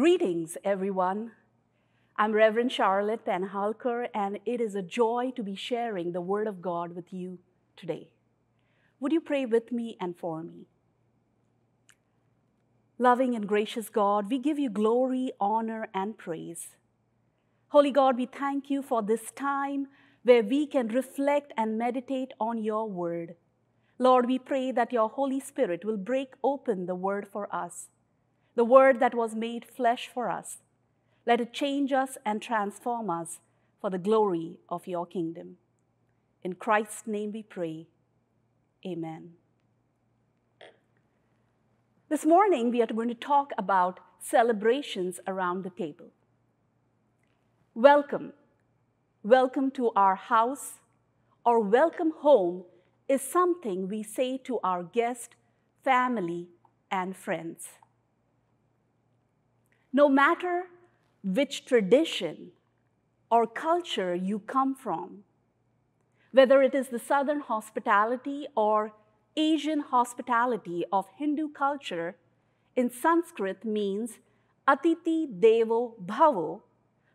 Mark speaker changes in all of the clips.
Speaker 1: Greetings, everyone. I'm Reverend Charlotte Penhalker, and it is a joy to be sharing the Word of God with you today. Would you pray with me and for me? Loving and gracious God, we give you glory, honor, and praise. Holy God, we thank you for this time where we can reflect and meditate on your word. Lord, we pray that your Holy Spirit will break open the word for us, the word that was made flesh for us. Let it change us and transform us for the glory of your kingdom. In Christ's name we pray. Amen. This morning, we are going to talk about celebrations around the table. Welcome. Welcome to our house or welcome home is something we say to our guest, family, and friends. No matter which tradition or culture you come from, whether it is the Southern hospitality or Asian hospitality of Hindu culture, in Sanskrit means Atiti Devo Bhavo,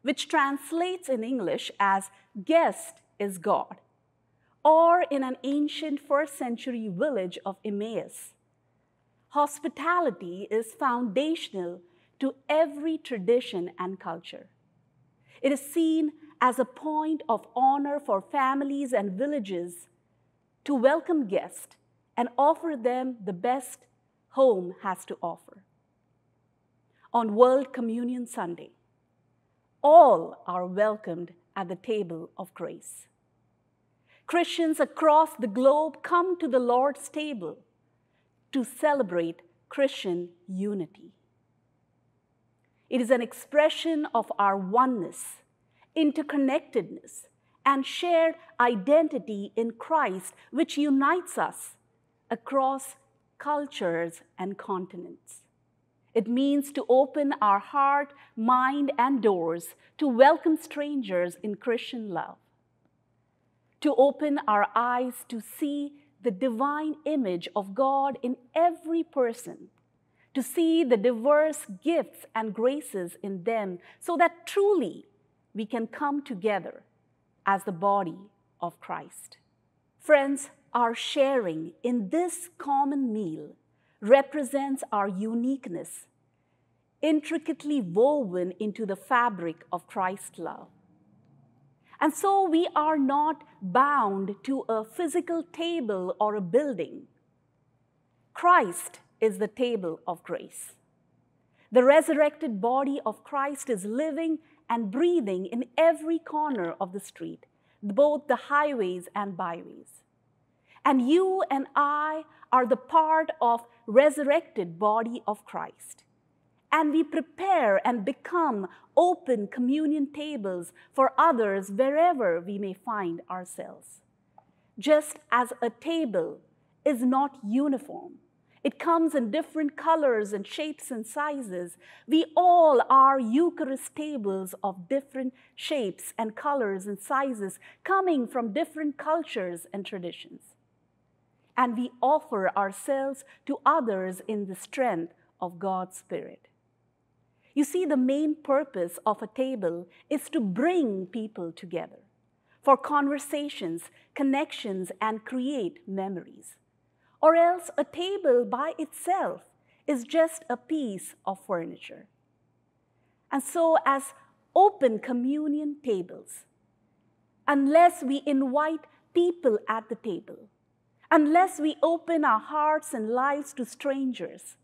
Speaker 1: which translates in English as guest is God, or in an ancient first century village of Emmaus. Hospitality is foundational to every tradition and culture. It is seen as a point of honor for families and villages to welcome guests and offer them the best home has to offer. On World Communion Sunday, all are welcomed at the table of grace. Christians across the globe come to the Lord's table to celebrate Christian unity. It is an expression of our oneness, interconnectedness, and shared identity in Christ, which unites us across cultures and continents. It means to open our heart, mind, and doors to welcome strangers in Christian love. To open our eyes to see the divine image of God in every person. To see the diverse gifts and graces in them so that truly we can come together as the body of Christ. Friends, our sharing in this common meal represents our uniqueness, intricately woven into the fabric of Christ's love. And so we are not bound to a physical table or a building. Christ is the table of grace. The resurrected body of Christ is living and breathing in every corner of the street, both the highways and byways. And you and I are the part of resurrected body of Christ. And we prepare and become open communion tables for others wherever we may find ourselves. Just as a table is not uniform, it comes in different colors and shapes and sizes. We all are Eucharist tables of different shapes and colors and sizes, coming from different cultures and traditions and we offer ourselves to others in the strength of God's Spirit. You see, the main purpose of a table is to bring people together for conversations, connections, and create memories. Or else a table by itself is just a piece of furniture. And so, as open communion tables, unless we invite people at the table, unless we open our hearts and lives to strangers,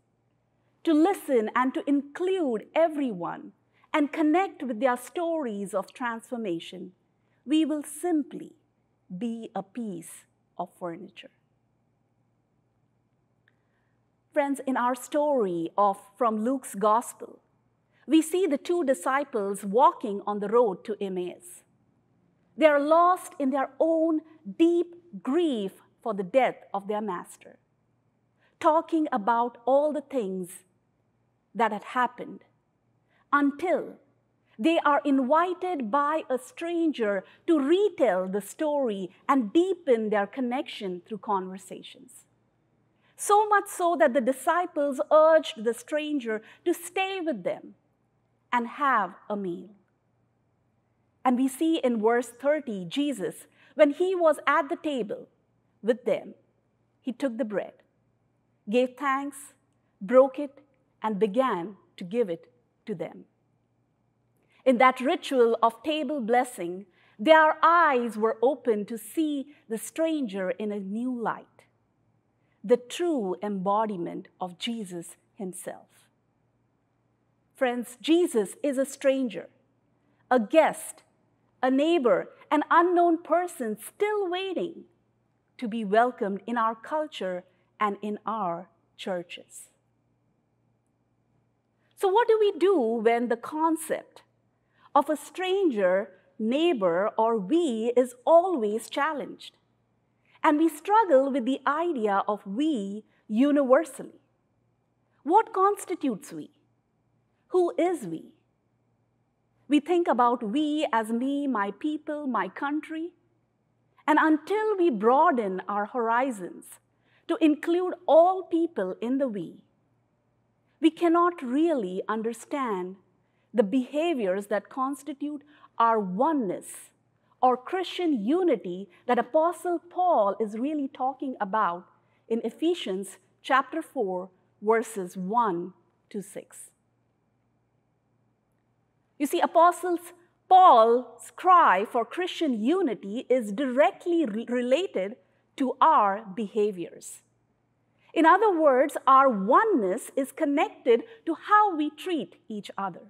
Speaker 1: to listen and to include everyone and connect with their stories of transformation, we will simply be a piece of furniture. Friends, in our story of from Luke's gospel, we see the two disciples walking on the road to Emmaus. They are lost in their own deep grief for the death of their master, talking about all the things that had happened until they are invited by a stranger to retell the story and deepen their connection through conversations. So much so that the disciples urged the stranger to stay with them and have a meal. And we see in verse 30, Jesus, when he was at the table with them, he took the bread, gave thanks, broke it, and began to give it to them. In that ritual of table blessing, their eyes were opened to see the stranger in a new light, the true embodiment of Jesus himself. Friends, Jesus is a stranger, a guest, a neighbor, an unknown person still waiting to be welcomed in our culture and in our churches. So, what do we do when the concept of a stranger, neighbor, or we is always challenged? And we struggle with the idea of we universally. What constitutes we? Who is we? We think about we as me, my people, my country. And until we broaden our horizons to include all people in the we, we cannot really understand the behaviors that constitute our oneness or Christian unity that Apostle Paul is really talking about in Ephesians chapter 4, verses 1 to 6. You see, Apostles Paul's cry for Christian unity is directly re related to our behaviors. In other words, our oneness is connected to how we treat each other.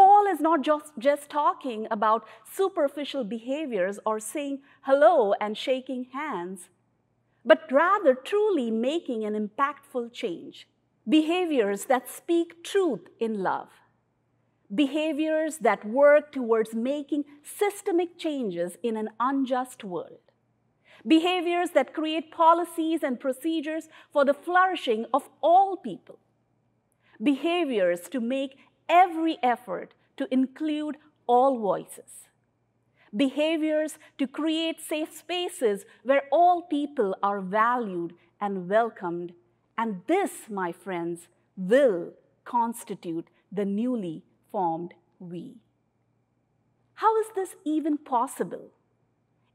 Speaker 1: Paul is not just, just talking about superficial behaviors or saying hello and shaking hands, but rather truly making an impactful change. Behaviors that speak truth in love. Behaviors that work towards making systemic changes in an unjust world behaviors that create policies and procedures for the flourishing of all people, behaviors to make every effort to include all voices, behaviors to create safe spaces where all people are valued and welcomed. And this, my friends, will constitute the newly formed we. How is this even possible?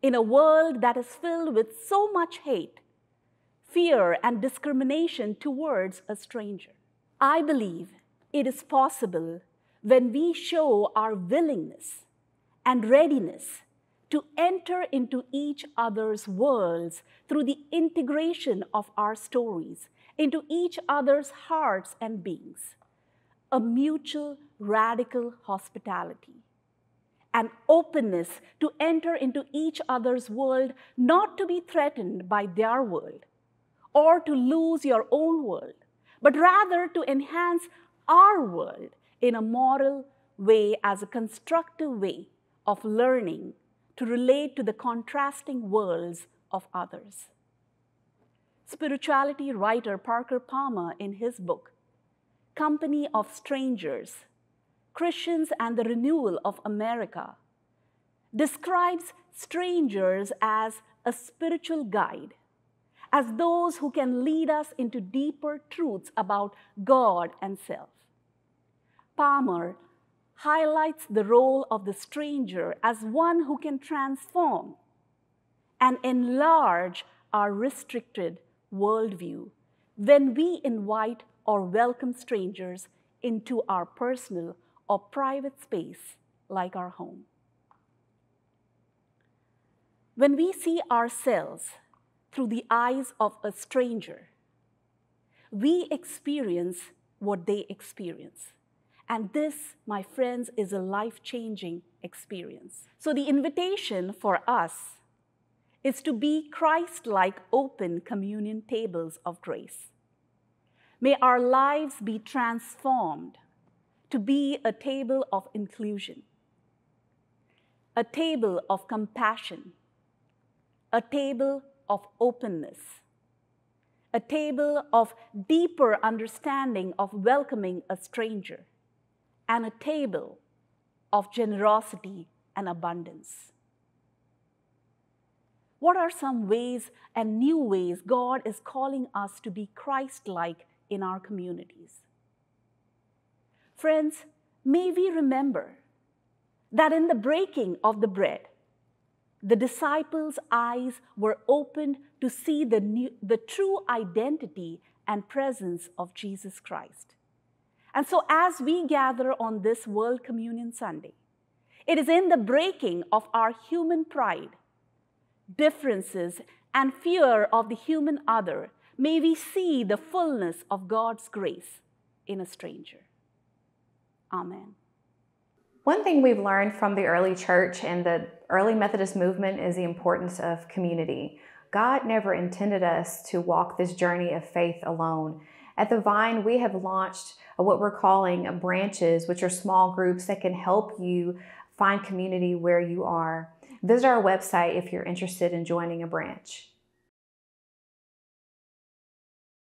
Speaker 1: in a world that is filled with so much hate, fear, and discrimination towards a stranger. I believe it is possible when we show our willingness and readiness to enter into each other's worlds through the integration of our stories into each other's hearts and beings, a mutual radical hospitality. An openness to enter into each other's world, not to be threatened by their world or to lose your own world, but rather to enhance our world in a moral way as a constructive way of learning to relate to the contrasting worlds of others. Spirituality writer Parker Palmer, in his book, Company of Strangers Christians and the Renewal of America, describes strangers as a spiritual guide, as those who can lead us into deeper truths about God and self. Palmer highlights the role of the stranger as one who can transform and enlarge our restricted worldview when we invite or welcome strangers into our personal or private space like our home. When we see ourselves through the eyes of a stranger, we experience what they experience. And this, my friends, is a life changing experience. So, the invitation for us is to be Christ like open communion tables of grace. May our lives be transformed to be a table of inclusion, a table of compassion, a table of openness, a table of deeper understanding of welcoming a stranger, and a table of generosity and abundance. What are some ways and new ways God is calling us to be Christ like in our communities? Friends, may we remember that in the breaking of the bread, the disciples' eyes were opened to see the, new, the true identity and presence of Jesus Christ. And so, as we gather on this World Communion Sunday, it is in the breaking of our human pride, differences, and fear of the human other may we see the fullness of God's grace in a stranger. Amen.
Speaker 2: One thing we've learned from the early church and the early Methodist movement is the importance of community. God never intended us to walk this journey of faith alone. At the Vine, we have launched uh, what we're calling branches, which are small groups that can help you find community where you are. Visit our website if you're interested in joining a branch.